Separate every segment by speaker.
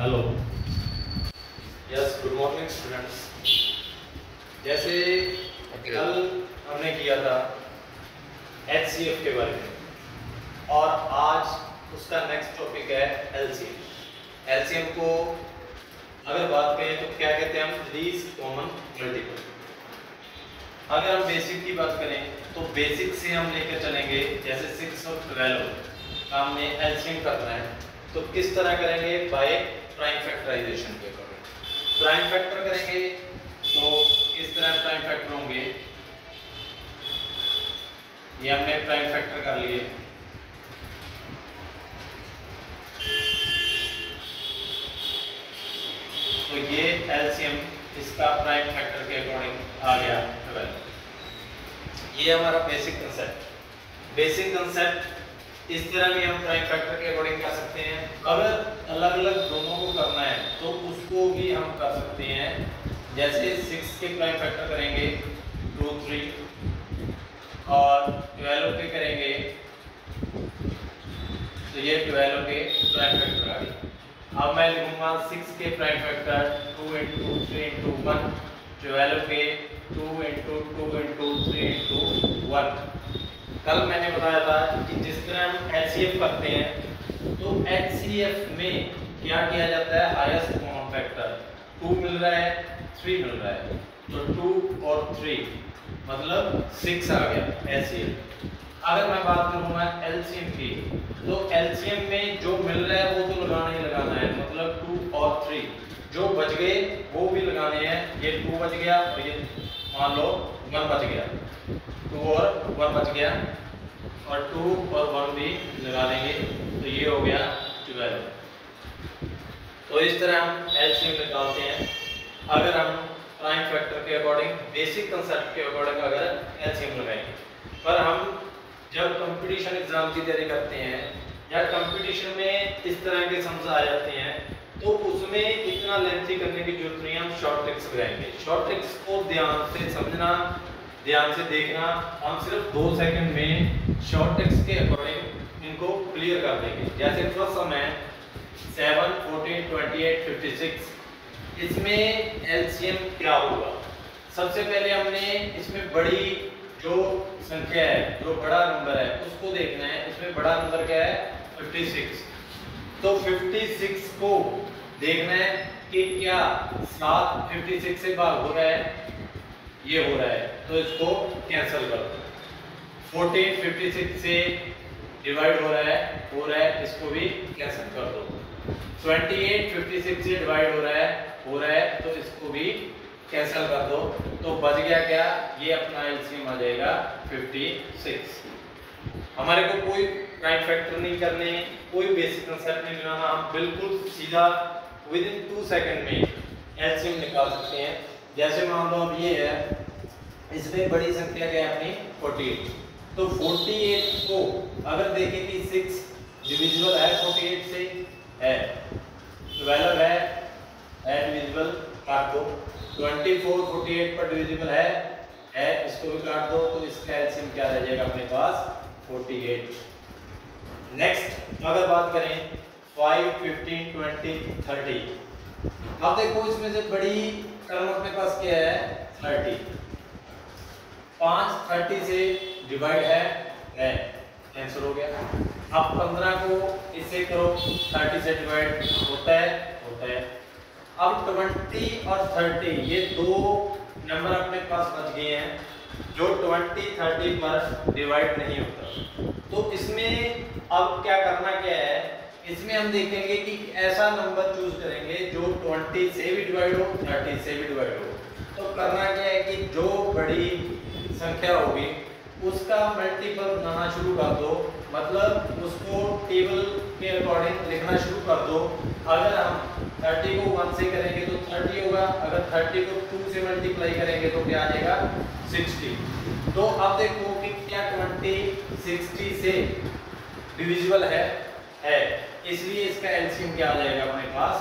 Speaker 1: Hello yes good morning students जैसे कल हमने किया था एच के बारे में और आज उसका नेक्स्ट टॉपिक है एलसीएम एलसीएम को अगर बात करें तो क्या कहते हैं हम? लीस्ट कॉमन मल्टीपल अगर हम बेसिक की बात करें तो बेसिक से हम लेकर चलेंगे जैसे सिक्स और ट्वेल्व का हमने एलसीएम करना है तो किस तरह करेंगे? बाय प्राइम फैक्टराइजेशन के अकॉर्डिंग। प्राइम फैक्टर करेंगे तो किस तरह प्राइम फैक्टर होंगे। ये हमने प्राइम फैक्टर कर लिए। तो ये एलसीएम इसका प्राइम फैक्टर के अकॉर्डिंग आ गया। 12 ये हमारा बेसिक कंसेप्ट बेसिक कंसेप्ट इस तरह भी हम प्राइम फैक्टर के अकॉर्डिंग कर सकते हैं। अगर अलग अलग दोनों को करना है तो उसको भी हम कर सकते हैं। जैसे 6 के प्राइम फैक्टर करेंगे 2 3 और ट्वेल्व के करेंगे तो ये ट्वेल्व के प्राइम फैक्टर आ गए। अब मैं लिखूँगा सिक्स के prime factor two into three into one twelve के two into two into three into one कल मैंने बताया था कि जिस तरह हम एच करते हैं तो एच में क्या किया जाता है? हाईएस्ट कॉमन फैक्टर टू मिल रहा है थ्री मिल रहा है. तो टू और थ्री मतलब सिक्स आ गया एलसीएम अगर मैं बात करूँगा एलसीएम की तो एलसीएम में जो मिल रहा है, वो तो लगाना ही लगाना है. मतलब टू और थ्री जो बच गए, वो भी लगाने हैं. ये टू बच गया, और ये मान लो वन बच गया. टू और वन बच गया और टू और वन भी लगा देंगे तो ये हो गया ट्वेल्व। तो इस तरह हम एलसीएम निकालते हैं। अगर हम प्राइम फैक्टर के अकॉर्डिंग बेसिक कंसेप्ट के अकॉर्डिंग अगर एलसीएम लगाएँगे। पर हम जब कंपटीशन एग्ज़ाम की तैयारी करते हैं या कंपटीशन में इस तरह के सम्स आ जाते हैं तो उसमें इतना लेंथी करने की ज़रूरत नहीं है, हम शॉर्ट ट्रिक्स लगाएँगे। शॉर्ट ट्रिक्स को ध्यान से समझना ध्यान से देखना, हम सिर्फ़ दो सेकंड में शॉर्ट ट्रिक्स के अकॉर्डिंग इनको क्लियर कर देंगे। जैसे फ़र्स्ट सम है seven fourteen twenty eight fifty six इसमें एलसीएम क्या होगा? सबसे पहले हमने इसमें बड़ी जो संख्या है, जो बड़ा नंबर है, उसको देखना है। इसमें बड़ा नंबर क्या है? 56 तो 56 को देखना है कि क्या सात 56 से भाग हो रहा है। ये हो रहा है। तो इसको कैंसिल कर दो। 14 56 से डिवाइड हो रहा है, हो रहा है, इसको भी कैंसिल कर दो। 28 56 से डिवाइड हो रहा है, हो रहा है तो इसको भी कैंसिल कर दो। तो बच गया क्या? ये अपना एलसीएम आ जाएगा 56 हमारे को कोई प्राइम फैक्टर नहीं करने, कोई बेसिक कंसेप्ट नहीं लगाना हम बिल्कुल सीधा विद इन टू सेकेंड में एलसीएम निकाल सकते हैं। जैसे मान लो अब ये है इसमें बड़ी संख्या क्या है अपनी? 48 तो 48 को अगर देखें कि 6 डिविजिबल है 48 से है 12 है है डिविजिबल काट दो। 24 48 पर डिविजिबल है है इसको भी काट दो तो इसका एलसीएम क्या रह जाएगा अपने पास? 48 नेक्स्ट अगर बात करें 5 15 20 30 अब देखो इसमें से बड़ी टर्म अपने पास क्या है? 30 पाँच 30 से डिवाइड है आंसर हो गया। अब 15 को इससे करो 30 से डिवाइड होता है होता है। अब 20 और 30 ये दो नंबर अपने पास बच गए हैं, जो 20 30 पर डिवाइड नहीं होता। तो इसमें अब क्या करना क्या है? इसमें हम देखेंगे कि ऐसा नंबर चूज़ करेंगे जो 20 से भी डिवाइड हो 30 से भी डिवाइड हो। तो करना क्या है कि जो बड़ी संख्या होगी, उसका मल्टीपल बनाना शुरू कर दो। मतलब उसको टेबल के अकॉर्डिंग लिखना शुरू कर दो। अगर हम 30 को 1 से करेंगे तो 30 होगा। अगर 30 को 2 से मल्टीप्लाई करेंगे तो क्या आ जाएगा? 60 तो अब देखो कि क्या 20 60 से डिविजिबल है। है। इसलिए इसका एलसीएम क्या आ जाएगा अपने पास?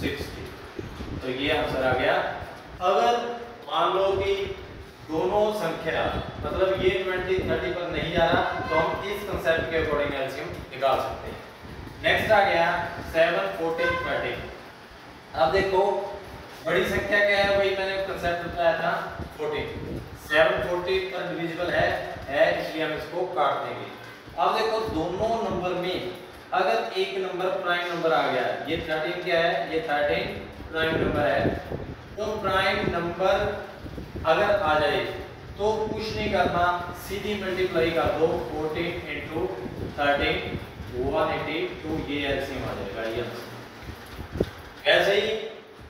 Speaker 1: 60 तो ये आंसर आ गया। अगर मान लो कि दोनों संख्या मतलब ये 20 30 पर नहीं जा रहा तो हम इस कंसेप्ट के अकॉर्डिंग एलसीएम निकाल सकते हैं। नेक्स्ट आ गया 7 14 20 अब देखो, बड़ी संख्या क्या है? वही मैंने कंसेप्ट बताया था 14 740 पर डिविजिबल है है, इसलिए हम इसको काट देंगे। अब देखो, दोनों नंबर में अगर एक नंबर प्राइम नंबर आ गया, ये 13 क्या है? ये 13 प्राइम नंबर है। तो प्राइम नंबर अगर आ जाए तो कुछ नहीं करना, सीधी मल्टीप्लाई कर दो 14 into thirteen one eighty two ये एलसीएम आ जाएगा, ये ऐसे ही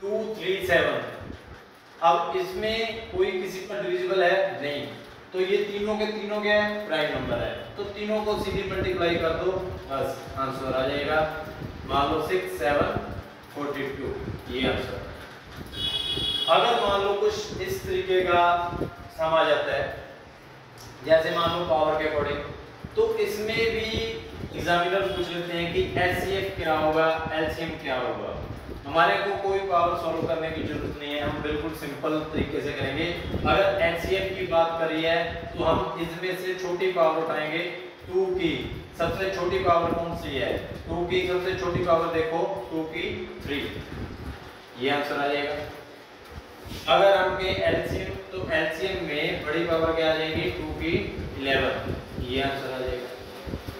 Speaker 1: टू थ्री सेवन अब इसमें कोई किसी पर डिविजिबल है? नहीं। तो ये तीनों के तीनों क्या है प्राइम नंबर है। तो तीनों को सीधी मल्टीप्लाई कर दो। बस आंसर आ जाएगा। मान लो सिक्स सेवन फोर्टी टू ये आंसर अगर मान लो कुछ इस तरीके का समा जाता है, जैसे मान लो पावर के अकॉर्डिंग तो इसमें भी एग्जामिनर पूछ लेते हैं कि एचसीएफ क्या होगा एलसीएम क्या होगा? हमारे को कोई पावर सॉल्व करने की ज़रूरत नहीं है, हम बिल्कुल सिंपल तरीके से करेंगे। अगर एनसीएफ की बात करी है तो हम इसमें से छोटी पावर उठाएँगे टू की। सबसे छोटी पावर कौन सी है? टू की सबसे छोटी पावर देखो टू की थ्री ये आंसर आ जाएगा। अगर हमके एलसीएम तो एलसीएम में बड़ी पावर क्या आ जाएगी? टू की इलेवन ये आंसर आ जाएगा।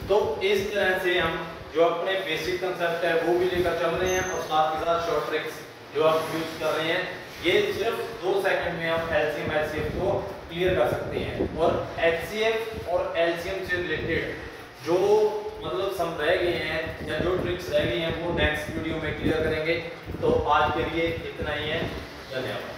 Speaker 1: तो इस तरह से हम जो अपने बेसिक कंसेप्ट है, वो भी लेकर चल रहे हैं और साथ के साथ शॉर्ट ट्रिक्स जो आप यूज़ कर रहे हैं, ये सिर्फ़ दो सेकंड में हम एलसीएम एलसीएम को क्लियर कर सकते हैं। और एचसीएफ और एलसीएम से रिलेटेड जो मतलब सम रह गए हैं या जो ट्रिक्स रह गई हैं, वो नेक्स्ट वीडियो में क्लियर करेंगे। तो आज के लिए इतना ही है। धन्यवाद।